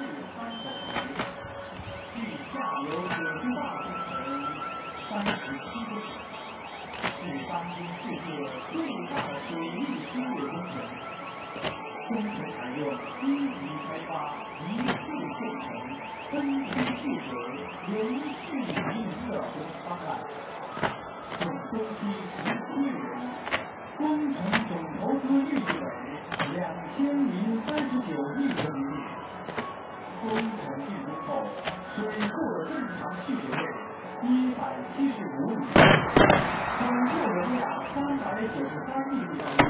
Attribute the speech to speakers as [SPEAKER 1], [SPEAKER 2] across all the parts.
[SPEAKER 1] 是川口池，距下游水利大工程三十七公里，是当今世界最大的水利输水工程。工程采用一级开发、一次建成、分区蓄水、连续运营的工程方案，总工期十七年，工程总投资预计为两千零三十九亿人民币。工程竣工后，水库的正常蓄水位一百七十五米，水库容量三百九十三亿立方米，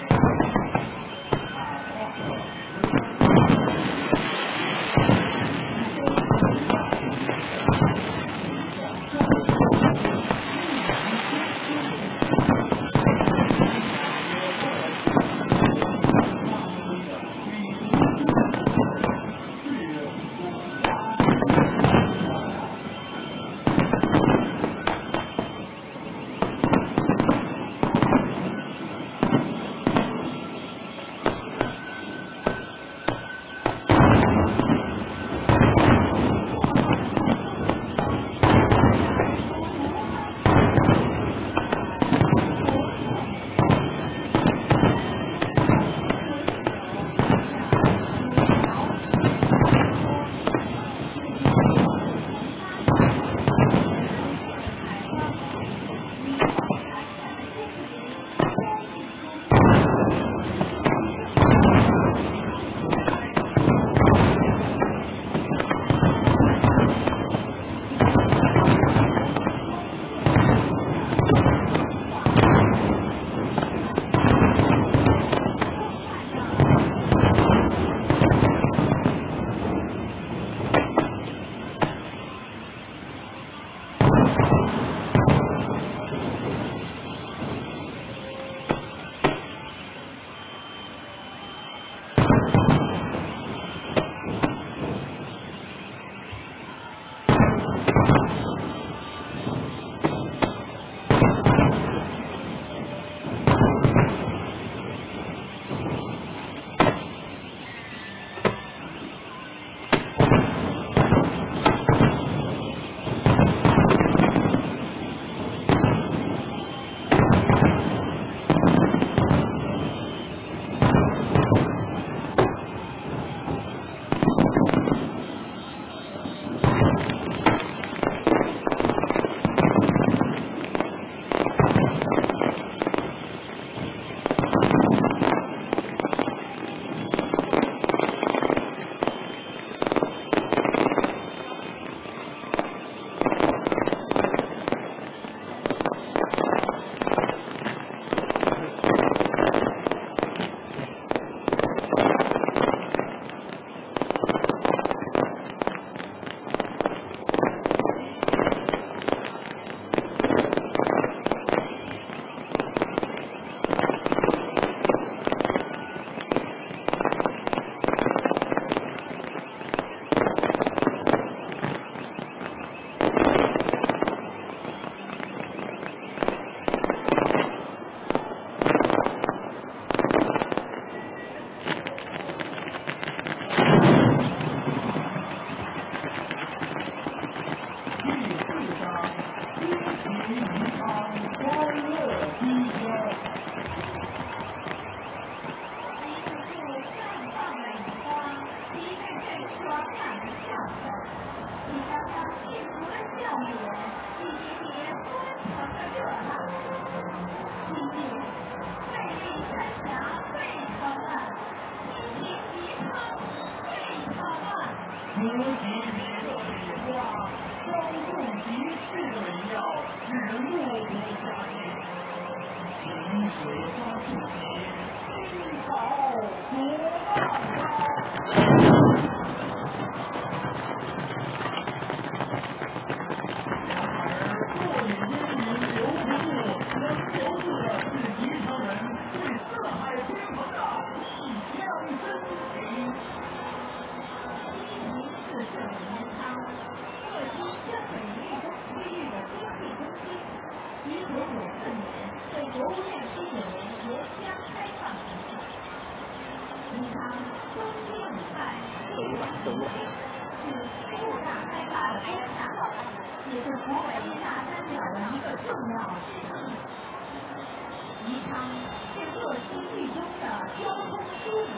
[SPEAKER 1] 惊喜一场，欢乐今宵。
[SPEAKER 2] 一处处绽放了荧光，一阵阵爽朗的笑声，一张张幸福的笑脸，一叠叠欢腾的热浪。今夜，魅力三峡沸腾了，激情一唱沸腾了。
[SPEAKER 1] 此起彼落的眼光，稍纵是美药，使人落不下心。行者方出奇，心潮左岸。然而，不以功名留不住，能留住的是宜昌人对四海宾朋的一腔真情。
[SPEAKER 2] 亲情似圣人汤，热心像美玉。经济中心。一九九四年被国务院批准为国家开放城市。宜昌，东接武汉，西连重庆，是西部大开发的三大，也是湖北大三角的一个重要支撑点。宜昌是鄂西豫东的交通枢纽。